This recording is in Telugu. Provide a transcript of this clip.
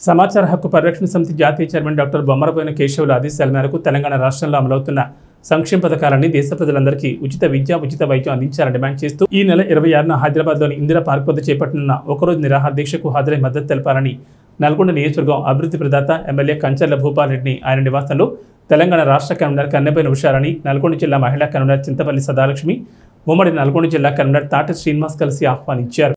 సమాచార హక్కు పరిరక్షణ సమితి జాతీయ చైర్మన్ డాక్టర్ బొమ్మరపోయిన కేశవుల ఆదేశాల మేరకు తెలంగాణ రాష్ట్రంలో అమలవుతున్న సంక్షేమ పథకాలని దేశ ప్రజలందరికీ ఉచిత విద్య ఉచిత వైద్యం అందించాలని డిమాండ్ చేస్తూ ఈ నెల ఇరవై ఆరున హైదరాబాద్లోని ఇందిరా పార్క్ వద్ద చేపట్టనున్న ఒకరోజు నిరాహార దీక్షకు హాజరై మద్దతు తెలపాలని నల్గొండ నియోజకవర్గం అభివృద్ధి ప్రదాత ఎమ్మెల్యే కంచర్ల భూపాల్ రెడ్డిని ఆయన నివాసంలో తెలంగాణ రాష్ట్ర కన్వీనర్ కన్నెపైన ఉషారని నల్గొండ జిల్లా మహిళా కన్వీనర్ చింతపల్లి సదాలక్ష్మి ఉమ్మడి నల్గొండ జిల్లా కన్వీనర్ తాట శ్రీనివాస్ కలిసి ఆహ్వానించారు.